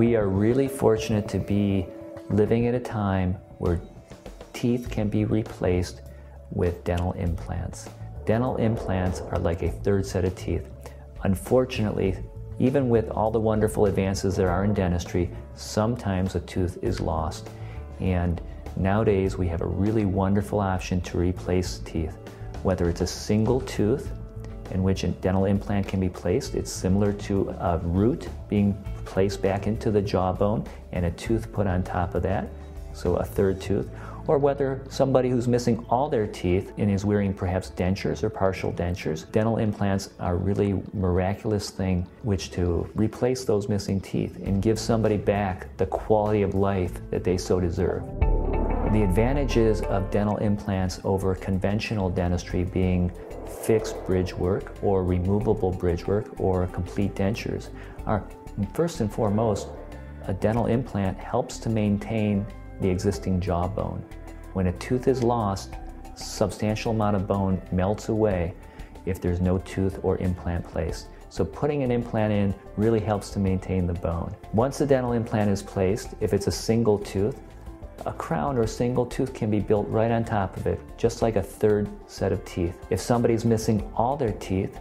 We are really fortunate to be living at a time where teeth can be replaced with dental implants. Dental implants are like a third set of teeth. Unfortunately, even with all the wonderful advances there are in dentistry, sometimes a tooth is lost. And nowadays we have a really wonderful option to replace teeth. Whether it's a single tooth in which a dental implant can be placed, it's similar to a root being placed back into the jawbone and a tooth put on top of that, so a third tooth or whether somebody who's missing all their teeth and is wearing perhaps dentures or partial dentures. Dental implants are really miraculous thing which to replace those missing teeth and give somebody back the quality of life that they so deserve. The advantages of dental implants over conventional dentistry being fixed bridge work or removable bridge work or complete dentures are first and foremost a dental implant helps to maintain the existing jawbone. When a tooth is lost, substantial amount of bone melts away if there's no tooth or implant placed. So putting an implant in really helps to maintain the bone. Once the dental implant is placed, if it's a single tooth, a crown or single tooth can be built right on top of it, just like a third set of teeth. If somebody's missing all their teeth,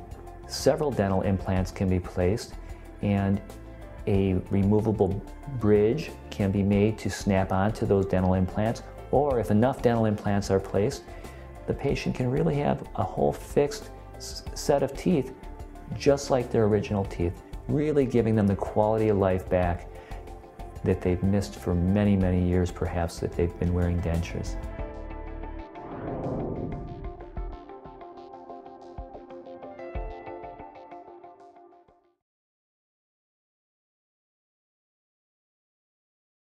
several dental implants can be placed and a removable bridge can be made to snap onto those dental implants or if enough dental implants are placed, the patient can really have a whole fixed set of teeth just like their original teeth, really giving them the quality of life back that they've missed for many, many years perhaps that they've been wearing dentures.